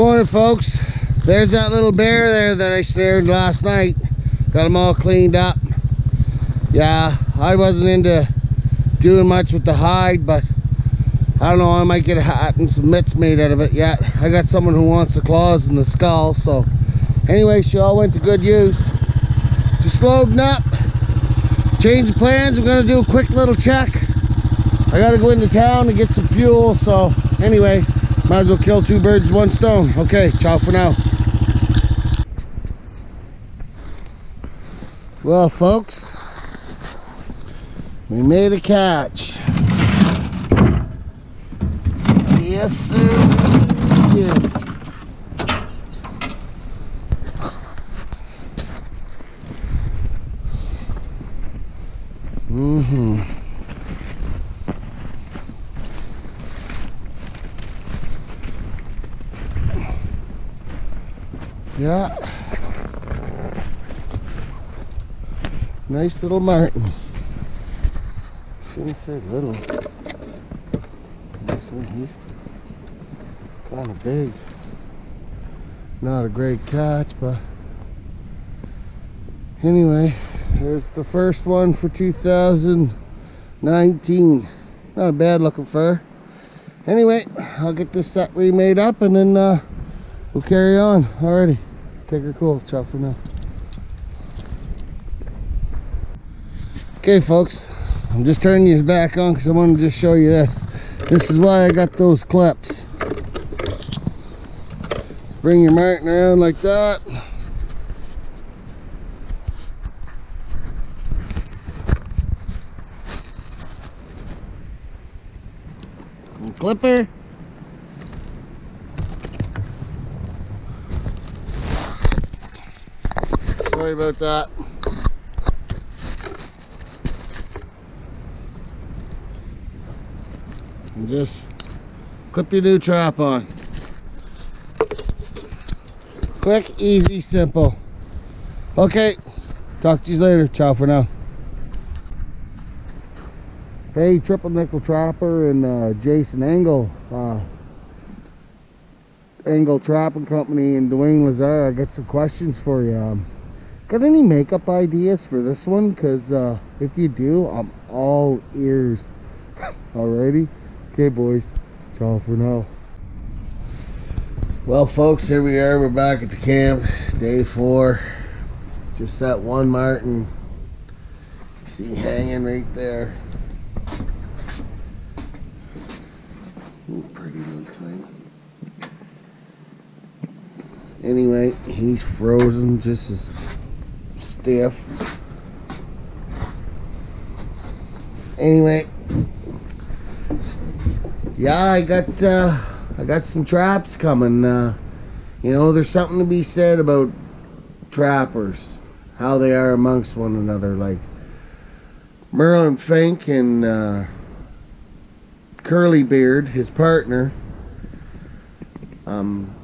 Morning, folks. There's that little bear there that I snared last night. Got them all cleaned up. Yeah, I wasn't into doing much with the hide, but I don't know, I might get a hat and some mitts made out of it yet. I got someone who wants the claws and the skull, so anyway, she all went to good use. Just loading up, change plans. I'm gonna do a quick little check. I gotta go into town to get some fuel, so anyway, might as well kill two birds one stone. Okay, ciao for now. Well, folks, we made a catch. Yes, sir. we. Mm-hmm. Yeah. Nice little marten. Shouldn't say little. Listen, he's kind of big. Not a great catch, but anyway, there's the first one for 2019. Not a bad looking fur. Anyway, I'll get this set remade up and then uh, we'll carry on. Alrighty, take her cool. Ciao for now. Okay, folks, I'm just turning these back on because I want to just show you this. This is why I got those clips. Bring your marten around like that. Clipper. Sorry about that. And just clip your new trap on. Quick, easy, simple. Okay, talk to you later. Ciao for now. Hey, Triple Nickel Trapper and uh, Jason Engel, uh, Engel Trapping Company and Dwayne Lazar. I got some questions for you. Um, got any makeup ideas for this one? Because uh, if you do, I'm all ears. Alrighty? Okay, boys. Ciao for now. Well, folks, here we are. We're back at the camp, day four. Just that one marten. See hanging right there. Pretty little thing. Anyway, he's frozen, just as stiff. Anyway, yeah, I got uh, I got some traps coming. Uh, you know, there's something to be said about trappers, how they are amongst one another. Like Merlin Fink and uh, Curly Beard, his partner. Um,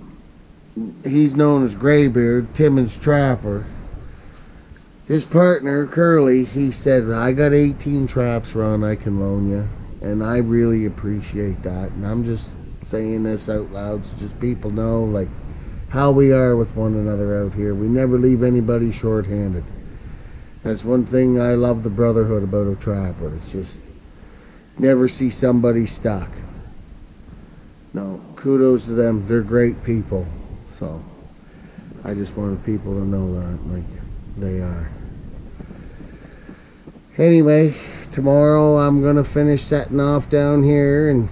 he's known as Graybeard, Timmins Trapper. His partner, Curly, he said, I got 18 traps, Ron, I can loan you. And I really appreciate that. And I'm just saying this out loud so just people know, like, how we are with one another out here. We never leave anybody short-handed. That's one thing I love the brotherhood about a trapper. It's just never see somebody stuck. No, kudos to them. They're great people. So I just wanted people to know that, like they are. Anyway, tomorrow I'm gonna finish setting off down here and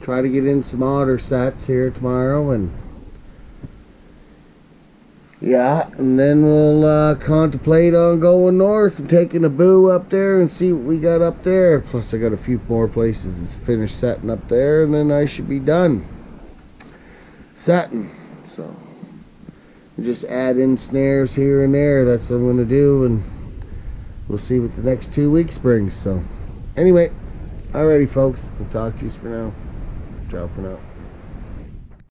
try to get in some otter sets here tomorrow and yeah, and then we'll uh, contemplate on going north and taking a boo up there and see what we got up there. Plus, I got a few more places to finish setting up there, and then I should be done setting. So, just add in snares here and there. That's what I'm going to do, and we'll see what the next two weeks brings. So, anyway, alrighty, folks. We'll talk to you for now. Ciao for now.